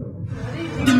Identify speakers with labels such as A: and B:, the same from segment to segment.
A: Good evening.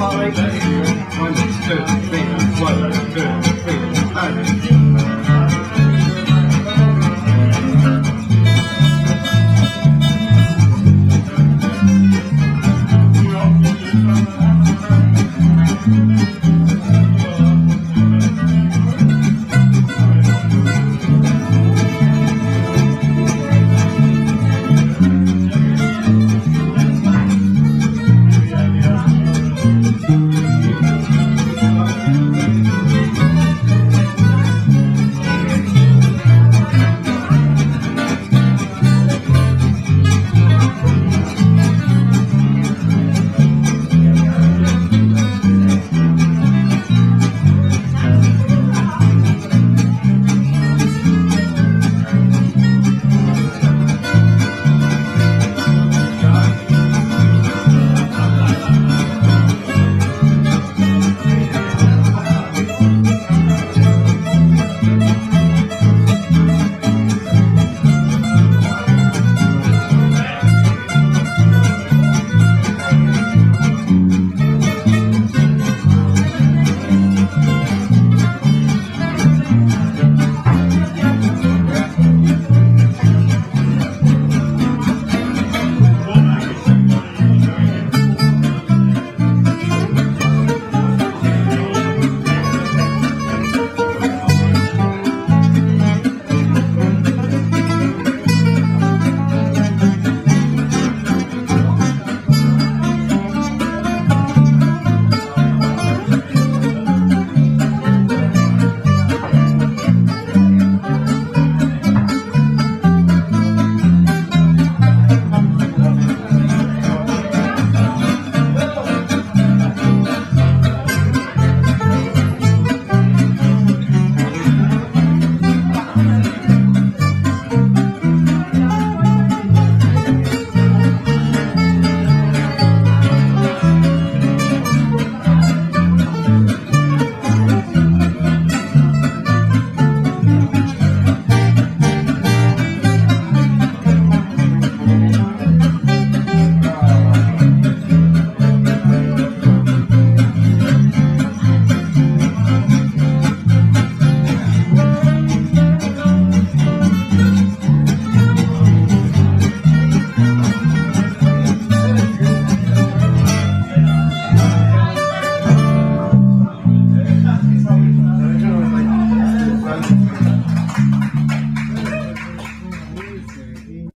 A: holiday.